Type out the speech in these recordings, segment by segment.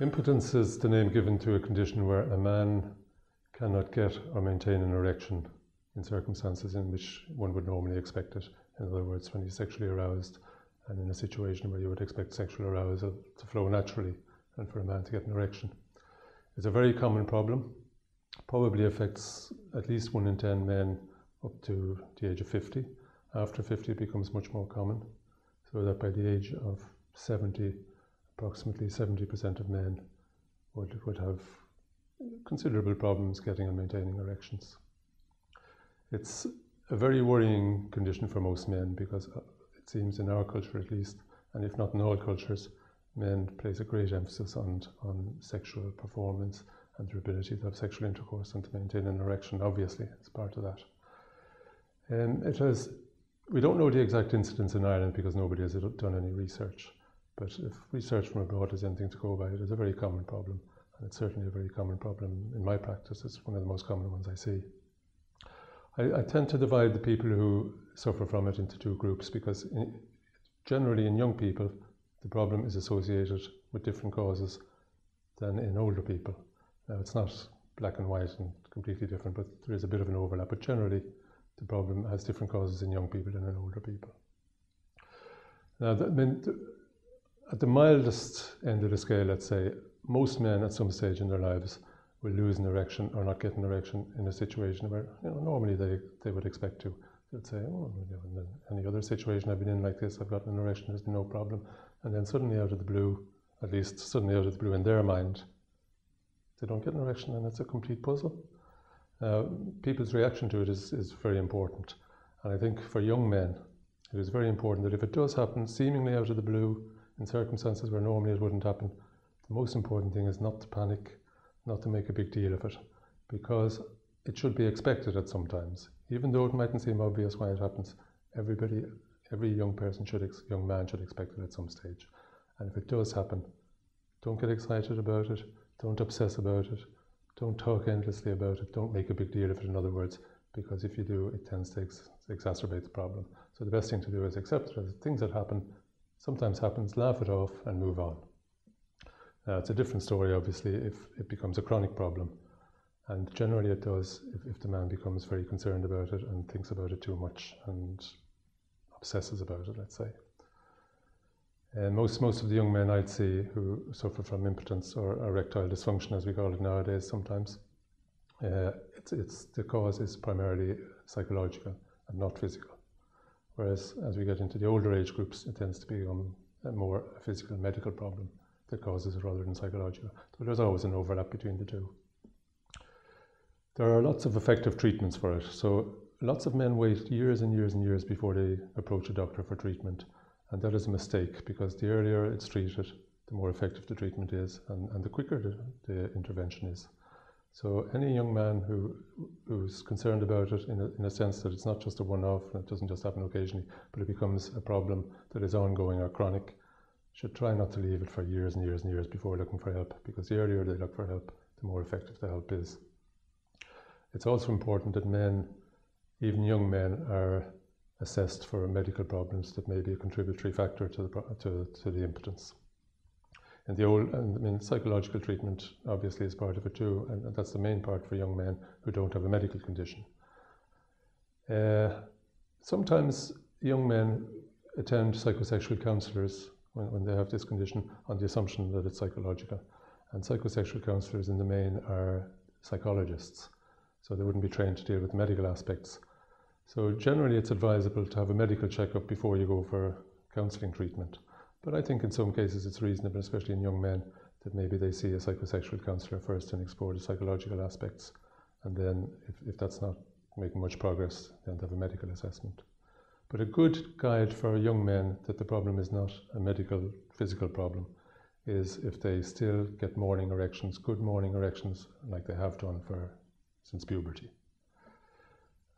Impotence is the name given to a condition where a man cannot get or maintain an erection in circumstances in which one would normally expect it. In other words, when he's sexually aroused and in a situation where you would expect sexual arousal to flow naturally and for a man to get an erection. It's a very common problem, probably affects at least one in 10 men up to the age of 50. After 50, it becomes much more common, so that by the age of 70, approximately 70% of men would, would have considerable problems getting and maintaining erections. It's a very worrying condition for most men because uh, it seems in our culture at least, and if not in all cultures, men place a great emphasis on, on sexual performance and their ability to have sexual intercourse and to maintain an erection, obviously, it's part of that. And it has, we don't know the exact incidence in Ireland because nobody has done any research. But if research from abroad is anything to go by, it is a very common problem. And it's certainly a very common problem in my practice. It's one of the most common ones I see. I, I tend to divide the people who suffer from it into two groups because in, generally in young people, the problem is associated with different causes than in older people. Now, it's not black and white and completely different, but there is a bit of an overlap. But generally, the problem has different causes in young people than in older people. Now, the, I mean, the, at the mildest end of the scale, let's say, most men at some stage in their lives will lose an erection or not get an erection in a situation where you know, normally they, they would expect to. They'd say, oh, in any other situation I've been in like this, I've gotten an erection, there's no problem. And then suddenly out of the blue, at least suddenly out of the blue in their mind, they don't get an erection and it's a complete puzzle. Uh, people's reaction to it is, is very important. And I think for young men, it is very important that if it does happen seemingly out of the blue in circumstances where normally it wouldn't happen, the most important thing is not to panic, not to make a big deal of it, because it should be expected at some times. Even though it mightn't seem obvious why it happens, everybody, every young person should, young man should expect it at some stage. And if it does happen, don't get excited about it, don't obsess about it, don't talk endlessly about it, don't make a big deal of it, in other words, because if you do, it tends to ex- exacerbate the problem. So the best thing to do is accept it as things that happen, sometimes happens, laugh it off and move on. Uh, it's a different story, obviously, if it becomes a chronic problem. And generally, it does if, if the man becomes very concerned about it and thinks about it too much and obsesses about it, let's say. And most, most of the young men I'd see who suffer from impotence or erectile dysfunction, as we call it nowadays sometimes, uh, it's, it's, the cause is primarily psychological and not physical. Whereas as we get into the older age groups, it tends to become a more physical medical problem that causes it rather than psychological. So there's always an overlap between the two. There are lots of effective treatments for it. So lots of men wait years and years and years before they approach a doctor for treatment. And that is a mistake because the earlier it's treated, the more effective the treatment is and, and the quicker the, the intervention is. So any young man who who's concerned about it in a, in a sense that it's not just a one-off and it doesn't just happen occasionally, but it becomes a problem that is ongoing or chronic, should try not to leave it for years and years and years before looking for help, because the earlier they look for help, the more effective the help is. It's also important that men, even young men, are assessed for medical problems that may be a contributory factor to the, to, to the impotence. And the old, and I mean, psychological treatment obviously is part of it too, and that's the main part for young men who don't have a medical condition. Uh, sometimes young men attend psychosexual counsellors when, when they have this condition on the assumption that it's psychological. And psychosexual counsellors in the main are psychologists, so they wouldn't be trained to deal with medical aspects. So generally it's advisable to have a medical checkup before you go for counselling treatment. But I think in some cases it's reasonable, especially in young men, that maybe they see a psychosexual counsellor first and explore the psychological aspects. And then if, if that's not making much progress, then have a medical assessment. But a good guide for young men that the problem is not a medical, physical problem is if they still get morning erections, good morning erections, like they have done for since puberty.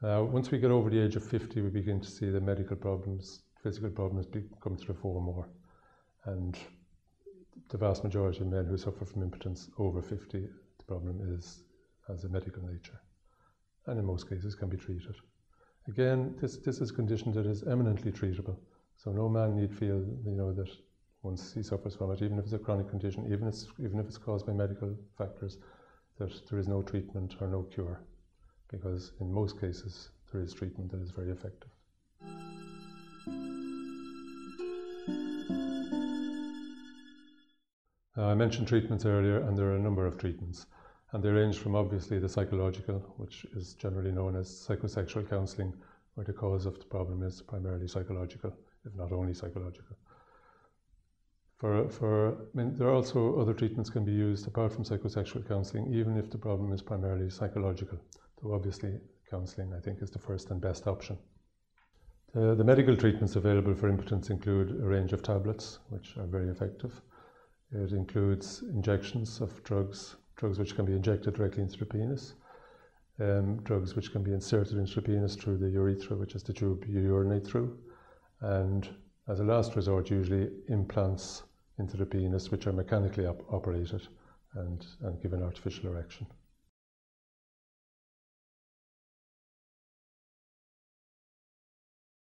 Uh, once we get over the age of 50, we begin to see the medical problems, physical problems come to the fore more. And the vast majority of men who suffer from impotence over 50, the problem is has a medical nature. And in most cases can be treated. Again, this, this is a condition that is eminently treatable. So no man need feel, you know, that once he suffers from it, even if it's a chronic condition, even if it's, even if it's caused by medical factors, that there is no treatment or no cure, because in most cases there is treatment that is very effective. Uh, I mentioned treatments earlier, and there are a number of treatments, and they range from obviously the psychological, which is generally known as psychosexual counselling, where the cause of the problem is primarily psychological, if not only psychological. For, for, I mean, there are also other treatments can be used apart from psychosexual counselling, even if the problem is primarily psychological. So obviously, counselling I think is the first and best option. The, the medical treatments available for impotence include a range of tablets, which are very effective. It includes injections of drugs, drugs which can be injected directly into the penis, um, drugs which can be inserted into the penis through the urethra, which is the tube you urinate through, and as a last resort, usually implants into the penis, which are mechanically op operated and, and give an artificial erection.